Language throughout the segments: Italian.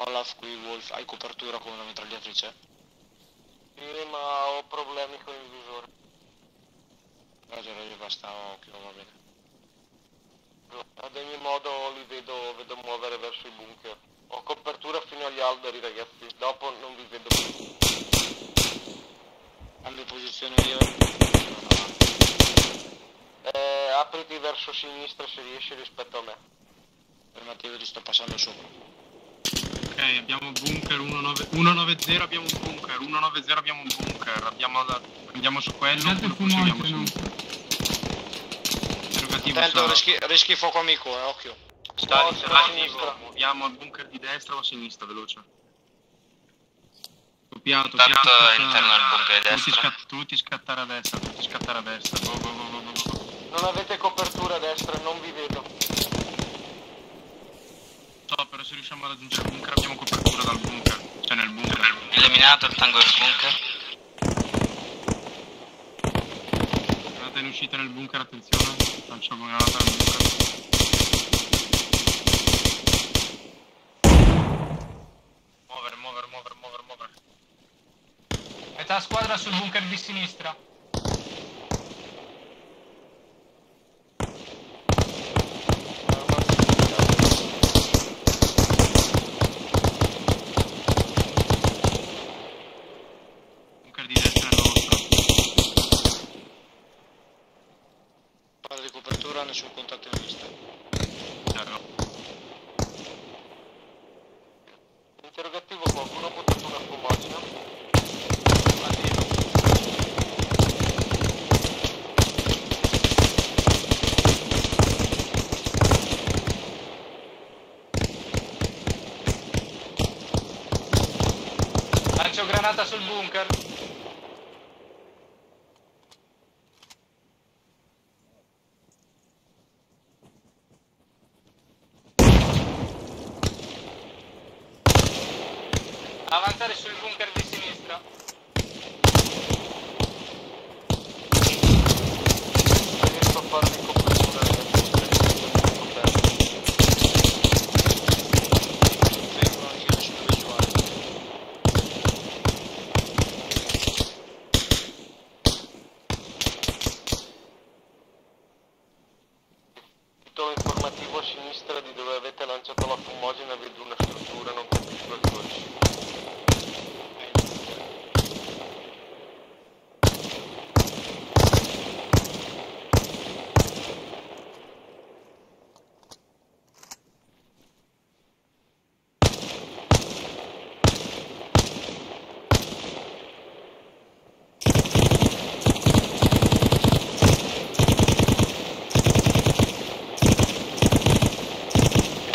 Olaf qui, Wolf, hai copertura con una mitragliatrice? Sì, ma ho problemi con il visore. Roger, Roger, basta occhio, va bene. Ad ogni modo li vedo, vedo muovere verso i bunker. Ho copertura fino agli alberi ragazzi, dopo non vi vedo più. Cambio posizione io. Eh, apriti verso sinistra se riesci rispetto a me. Fermativo ti sto passando sopra. Ok, abbiamo bunker 19 190, abbiamo un bunker, 190 abbiamo un bunker, abbiamo la... andiamo su quello, il oppure proseguiamo su... Interrogativo Attento, rischi, rischi fuoco amico, eh, occhio. Sta No, a sinistra. muoviamo al bunker di destra o a sinistra, veloce. Copiato, Tanto all'interno del bunker di tutti, destra. scatt- tutti scattare a destra, tutti scattare a destra. Go, go, go, go, go, go. Non avete copertura a destra, non vi vedo. So, però se riusciamo a raggiungere il bunker abbiamo copertura dal bunker. Cioè nel bunker. Eliminato il tango del bunker. Granata in uscita nel bunker, attenzione. Lancio una granata nel bunker. Muovere, muovere, muovere, muovere, muovere. Metà squadra sul bunker di sinistra. Bunker di destra è nostro. Parla di copertura, nessun contatto in vista. Chiaro. Interrogativo qualcuno ha buttato una fumogena? Lancio granata sul bunker. Avanzare sul bunker di sinistra. Riesco a farvi copertura anche io sulla visuale. Titolo informativo a sinistra di dove avete lanciato la fumogena vedo una struttura, non capisco il codice.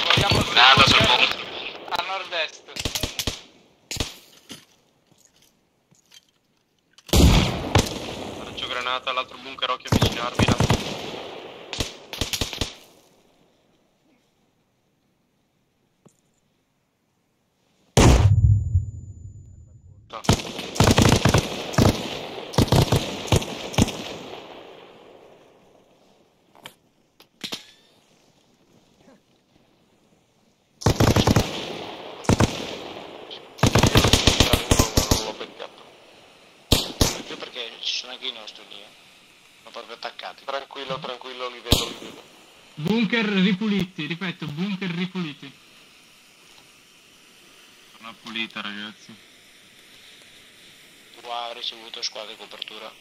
Muoviamo sul Granata sul bunker bunker. a nord-est. Lancio granata all'altro bunker, occhio avvicinarvi. là. Non l'ho beccato. Più perché ci sono anche i nostri lì, eh. Sono proprio attaccati. Tranquillo, tranquillo, li vedo, li vedo. Bunker ripuliti, ripeto, bunker ripuliti. Una pulita, ragazzi. Qua ha ricevuto squadra di copertura.